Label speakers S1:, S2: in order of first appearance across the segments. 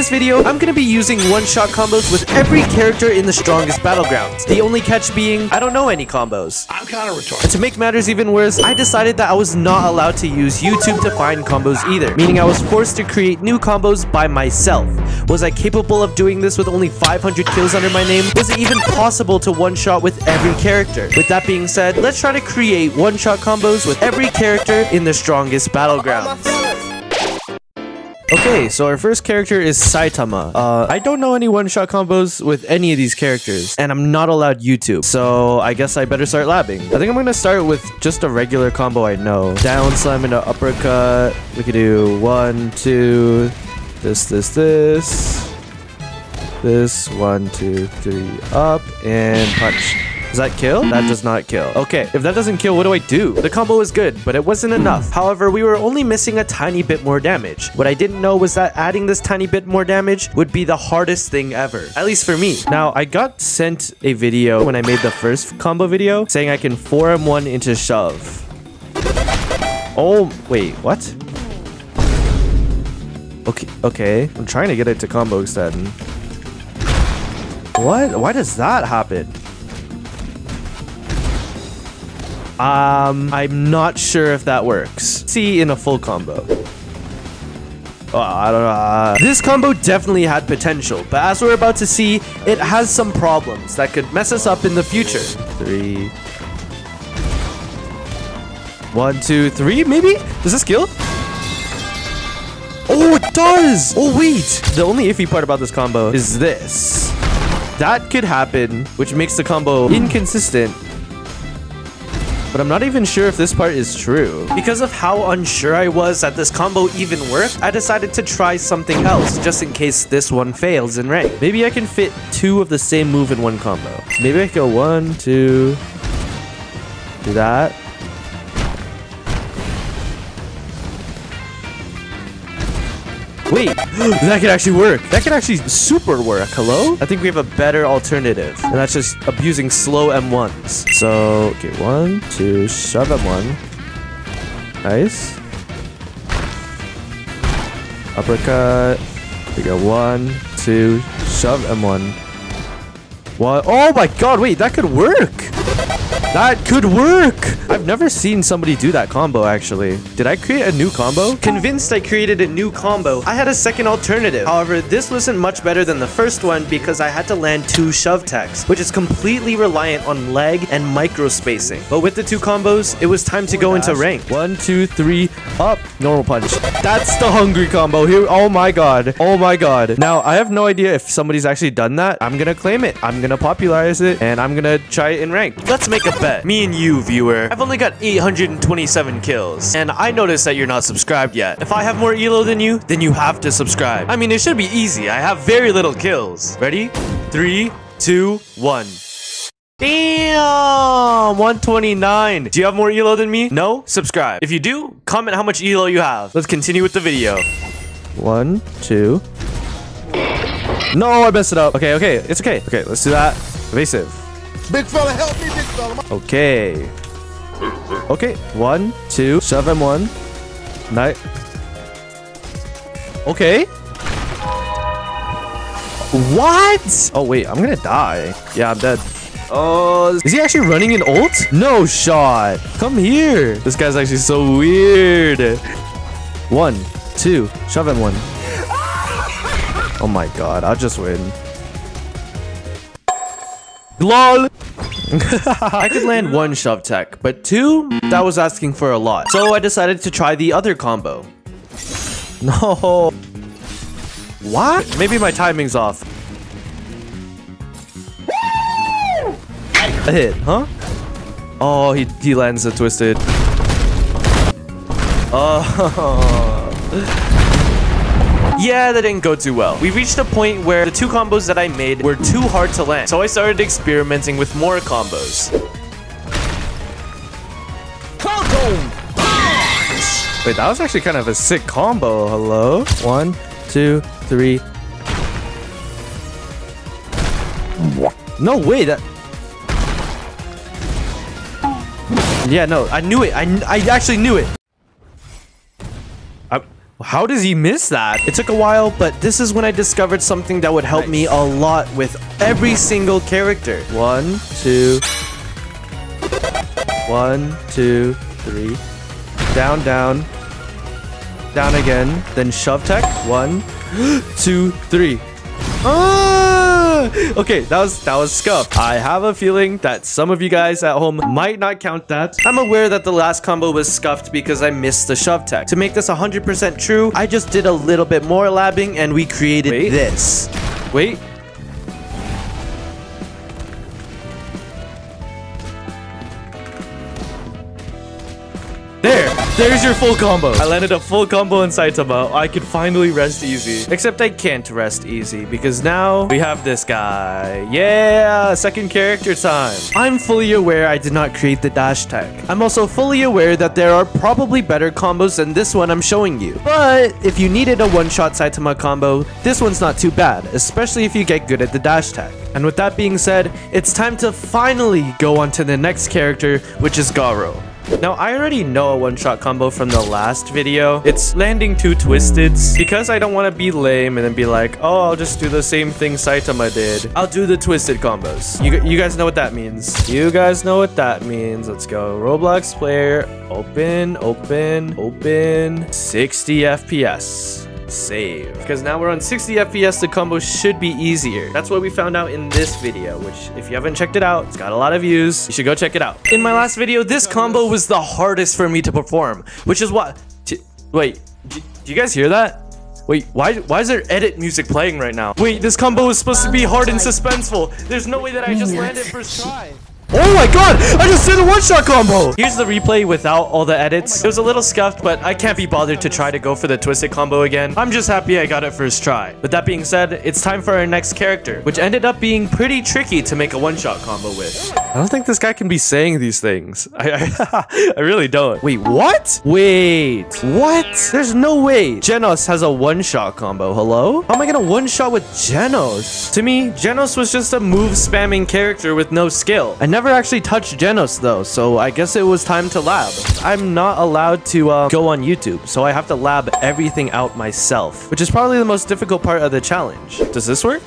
S1: this video, I'm gonna be using one-shot combos with every character in the strongest battlegrounds. The only catch being, I don't know any combos.
S2: I'm kind of retarded.
S1: And to make matters even worse, I decided that I was not allowed to use YouTube to find combos either, meaning I was forced to create new combos by myself. Was I capable of doing this with only 500 kills under my name? Was it even possible to one-shot with every character? With that being said, let's try to create one-shot combos with every character in the strongest battlegrounds. Okay, so our first character is Saitama. Uh, I don't know any one-shot combos with any of these characters, and I'm not allowed YouTube, so I guess I better start labbing. I think I'm gonna start with just a regular combo I know. Down slam into uppercut. We could do one, two, this, this, this, this, one, two, three, up, and punch. Does that kill? That mm-hmm. does not kill. Okay, if that doesn't kill, what do I do? The combo is good, but it wasn't enough. However, we were only missing a tiny bit more damage. What I didn't know was that adding this tiny bit more damage would be the hardest thing ever. At least for me. Now, I got sent a video when I made the first combo video saying I can 4M1 into shove. Oh, wait, what? Okay, okay. I'm trying to get it to combo extend. What? Why does that happen? Um, I'm not sure if that works. See in a full combo. Oh, I don't know. Uh, This combo definitely had potential, but as we're about to see, it has some problems that could mess us up in the future. Three. One, two, three, maybe? Does this kill? Oh, it does! Oh, wait! The only iffy part about this combo is this. That could happen, which makes the combo inconsistent but I'm not even sure if this part is true. Because of how unsure I was that this combo even worked, I decided to try something else just in case this one fails in rank. Maybe I can fit two of the same move in one combo. Maybe I can go one, two, do that. Wait, that could actually work. That could actually super work. Hello? I think we have a better alternative. And that's just abusing slow M1s. So, okay, one, two, shove M1. Nice. Uppercut. We go one, two, shove M1. One. Oh my god, wait, that could work. That could work! I've never seen somebody do that combo, actually. Did I create a new combo? Convinced I created a new combo, I had a second alternative. However, this wasn't much better than the first one because I had to land two shove techs, which is completely reliant on leg and micro spacing. But with the two combos, it was time to go oh into rank. One, two, three, up, normal punch. That's the hungry combo here. Oh my god. Oh my god. Now, I have no idea if somebody's actually done that. I'm gonna claim it. I'm gonna popularize it, and I'm gonna try it in rank. Let's make a bet. Me and you, viewer. I've only got 827 kills, and I noticed that you're not subscribed yet. If I have more elo than you, then you have to subscribe. I mean, it should be easy. I have very little kills. Ready? Three, two, one. Damn! 129. Do you have more elo than me? No? Subscribe. If you do, comment how much elo you have. Let's continue with the video. One, two. No, I messed it up. Okay, okay. It's okay. Okay, let's do that. Evasive.
S2: Big fella, help me, big fella.
S1: Okay. Okay. One, two, him one. Night. Okay. What? Oh, wait. I'm gonna die. Yeah, I'm dead. Oh, is he actually running an ult? No shot. Come here. This guy's actually so weird. One, two, shove him one. Oh my god, I'll just win. LOL! I could land one shove tech, but two, that was asking for a lot. So I decided to try the other combo. No. What? Maybe my timing's off. A hit, huh? Oh, he, he lands a twisted. Oh. Yeah, that didn't go too well. We reached a point where the two combos that I made were too hard to land, so I started experimenting with more combos. Wait, that was actually kind of a sick combo. Hello? One, two, three. No way, that... Yeah, no, I knew it. I, I actually knew it. How does he miss that? It took a while, but this is when I discovered something that would help me a lot with every single character. One, two, one, two, three. Down, down. Down again. Then shove tech. One, two, three. Ah! Okay, that was that was scuff. I have a feeling that some of you guys at home might not count that. I'm aware that the last combo was scuffed because I missed the shove tech. To make this 100% true, I just did a little bit more labbing and we created Wait. this. Wait, there's your full combo. I landed a full combo in Saitama. I could finally rest easy. Except I can't rest easy because now we have this guy. Yeah, second character time. I'm fully aware I did not create the dash tech. I'm also fully aware that there are probably better combos than this one I'm showing you. But if you needed a one-shot Saitama combo, this one's not too bad, especially if you get good at the dash tech. And with that being said, it's time to finally go on to the next character, which is Garou. Now, I already know a one-shot combo from the last video. It's landing two twisteds. Because I don't want to be lame and then be like, oh, I'll just do the same thing Saitama did. I'll do the twisted combos. You, you guys know what that means. You guys know what that means. Let's go. Roblox player. Open, open, open. 60 FPS save. Because now we're on 60 FPS, the combo should be easier. That's what we found out in this video, which if you haven't checked it out, it's got a lot of views. You should go check it out. In my last video, this combo was the hardest for me to perform, which is what... Wait, do you guys hear that? Wait, why why is there edit music playing right now? Wait, this combo was supposed to be hard and suspenseful. There's no way that I just landed first try. Oh my god! I just did a one-shot combo! Here's the replay without all the edits. It was a little scuffed, but I can't be bothered to try to go for the twisted combo again. I'm just happy I got it first try. With that being said, it's time for our next character, which ended up being pretty tricky to make a one-shot combo with. I don't think this guy can be saying these things. I, I, I really don't. Wait, what? Wait, what? There's no way Genos has a one-shot combo. Hello? How am I gonna one-shot with Genos? To me, Genos was just a move spamming character with no skill. I never never actually touched Genos though, so I guess it was time to lab. I'm not allowed to uh, go on YouTube, so I have to lab everything out myself, which is probably the most difficult part of the challenge. Does this work?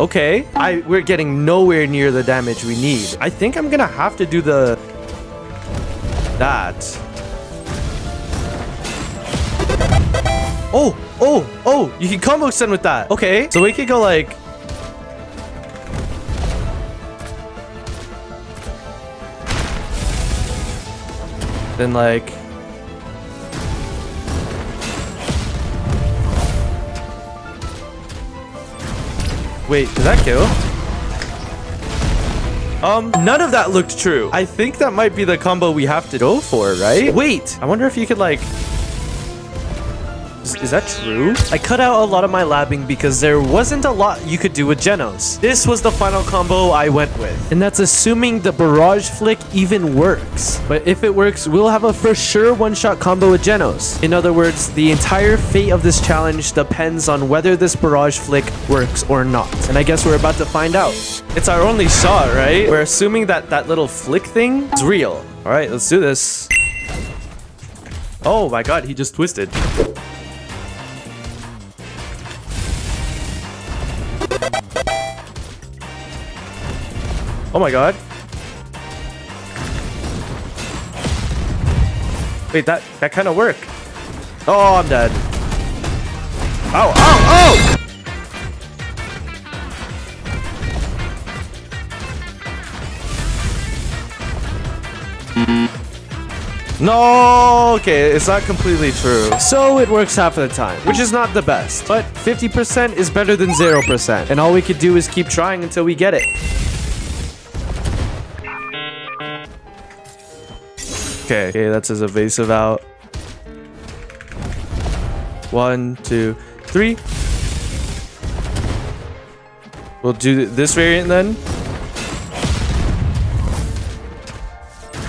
S1: Okay, I we're getting nowhere near the damage we need. I think I'm gonna have to do the that. Oh, oh, oh, you can combo extend with that. Okay, so we could go like... Then like... Wait, did that kill? Um, none of that looked true. I think that might be the combo we have to go for, right? Wait, I wonder if you could like is, is, that true? I cut out a lot of my labbing because there wasn't a lot you could do with Genos. This was the final combo I went with. And that's assuming the Barrage Flick even works. But if it works, we'll have a for sure one-shot combo with Genos. In other words, the entire fate of this challenge depends on whether this Barrage Flick works or not. And I guess we're about to find out. It's our only shot, right? We're assuming that that little flick thing is real. All right, let's do this. Oh my god, he just twisted. Oh my god. Wait, that that kind of worked. Oh, I'm dead. Oh, oh, oh! No, okay, it's not completely true. So it works half of the time, which is not the best. But 50% is better than 0%. And all we could do is keep trying until we get it. Okay, okay, that's his evasive out. One, two, three. We'll do this variant then.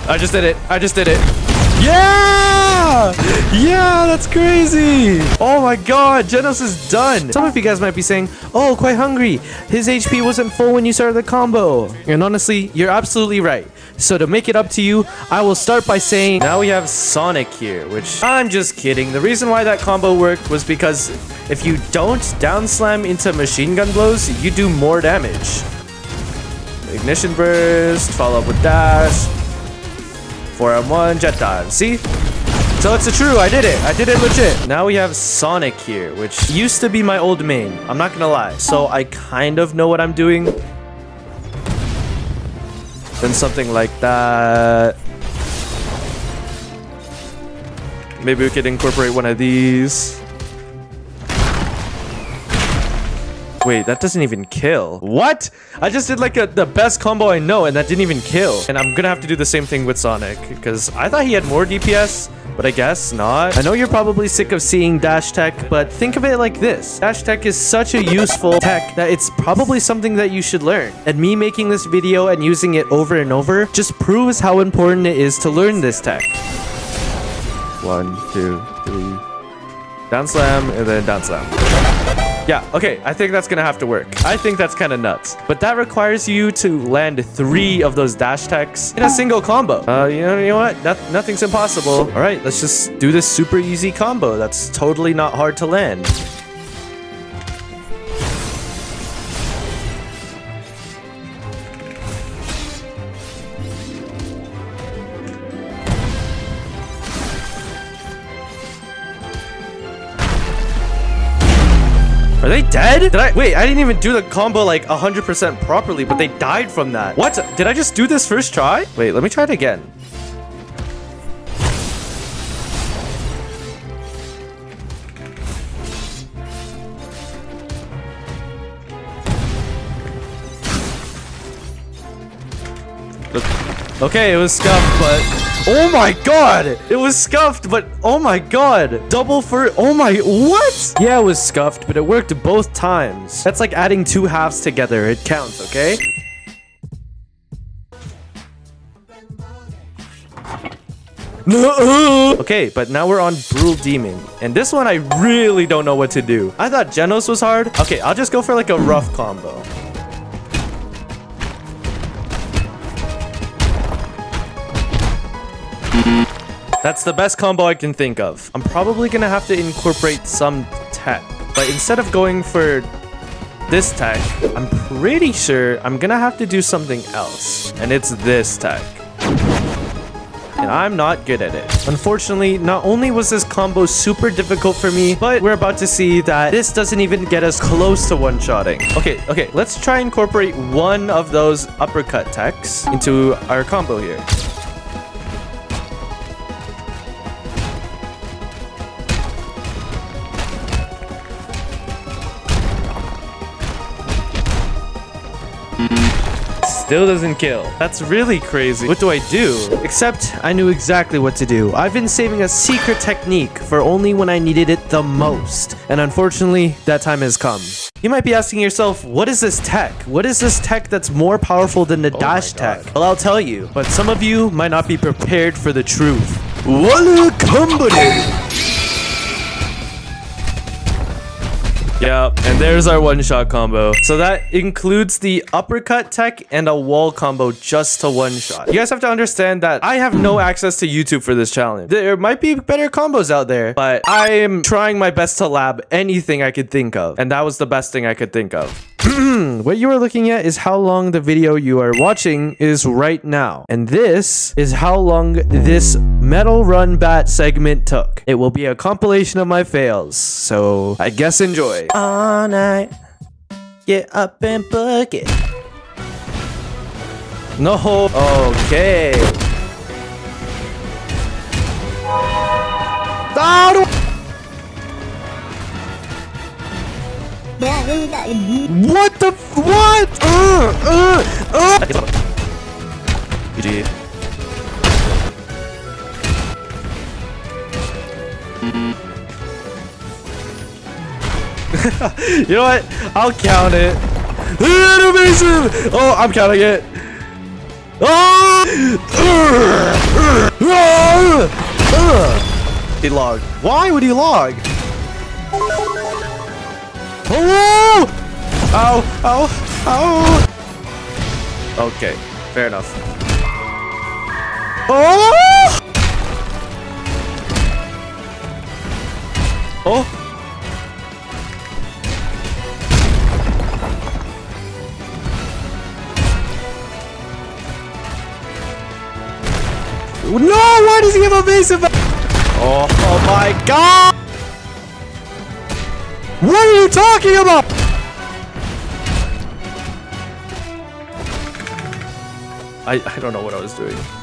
S1: I just did it. I just did it. Yeah! Yeah, that's crazy. Oh my god, Genos is done. Some of you guys might be saying, oh, quite hungry. His HP wasn't full when you started the combo. And honestly, you're absolutely right. So to make it up to you, I will start by saying now we have Sonic here, which I'm just kidding. The reason why that combo worked was because if you don't down slam into machine gun blows, you do more damage. Ignition burst, follow up with dash. 4M1, jet dive. See? So it's a true, I did it. I did it legit. Now we have Sonic here, which used to be my old main. I'm not gonna lie. So I kind of know what I'm doing. Then something like that. Maybe we could incorporate one of these. Wait, that doesn't even kill. What? I just did like a, the best combo I know and that didn't even kill. And I'm gonna have to do the same thing with Sonic because I thought he had more DPS, but I guess not. I know you're probably sick of seeing dash tech, but think of it like this. Dash tech is such a useful tech that it's probably something that you should learn. And me making this video and using it over and over just proves how important it is to learn this tech. One, two, three. Down slam and then down slam. Yeah, okay, I think that's gonna have to work. I think that's kind of nuts. But that requires you to land three of those dash techs in a single combo. Uh, you know, you know what? No nothing's impossible. All right, let's just do this super easy combo. That's totally not hard to land. Are they dead? Did I- Wait, I didn't even do the combo like 100% properly, but they died from that. What? Did I just do this first try? Wait, let me try it again. Okay, it was scuffed, but... Oh my god! It was scuffed, but oh my god! Double for... Oh my... What? Yeah, it was scuffed, but it worked both times. That's like adding two halves together. It counts, okay? Okay, but now we're on Brutal Demon. And this one I really don't know what to do. I thought Genos was hard. Okay, I'll just go for like a rough combo. That's the best combo I can think of. I'm probably gonna have to incorporate some tech. But instead of going for this tech, I'm pretty sure I'm gonna have to do something else. And it's this tech. And I'm not good at it. Unfortunately, not only was this combo super difficult for me, but we're about to see that this doesn't even get us close to one-shotting. Okay, okay, let's try incorporate one of those uppercut techs into our combo here. Still doesn't kill. That's really crazy. What do I do? Except I knew exactly what to do. I've been saving a secret technique for only when I needed it the most. And unfortunately, that time has come. You might be asking yourself, what is this tech? What is this tech that's more powerful than the oh dash tech? Well, I'll tell you, but some of you might not be prepared for the truth. Walla company! Yep, and there's our one-shot combo. So that includes the uppercut tech and a wall combo just to one-shot. You guys have to understand that I have no access to YouTube for this challenge. There might be better combos out there, but I am trying my best to lab anything I could think of. And that was the best thing I could think of. what you are looking at is how long the video you are watching is right now. And this is how long this Metal Run Bat segment took. It will be a compilation of my fails, so I guess enjoy. All night, get up and book it. No, okay. What the f- what? Uh, uh, uh. you know what? I'll count it. Animation! Oh, I'm counting it. Oh! He logged. Why would he log? Oh! Ow! Ow! Ow! Okay, fair enough. Oh! Oh! No! Why does he have evasive? Oh, oh my god! What are you talking about? I, I don't know what I was doing.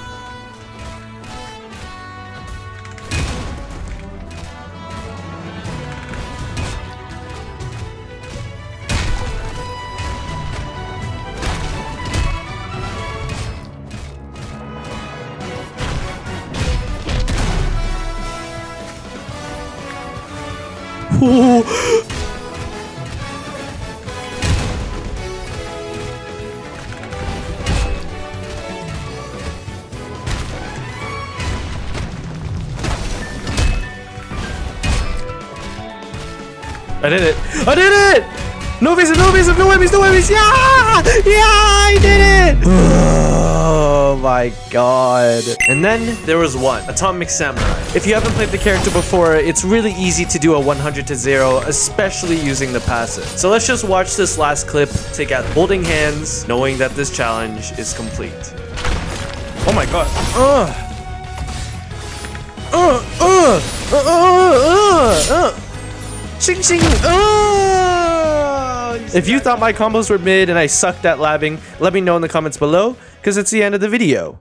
S1: Ooh. I did it! I did it! No evasive, no evasive, no enemies, no enemies! Yeah! Yeah, I did it! Oh my god. And then there was one, Atomic Samurai. If you haven't played the character before, it's really easy to do a 100 to 0, especially using the passive. So let's just watch this last clip together, holding hands, knowing that this challenge is complete. Oh my god. Ugh. Uh, uh, uh, uh, uh, uh. Ching ching. Oh! If you thought my combos were mid and I sucked at labbing, let me know in the comments below, because it's the end of the video.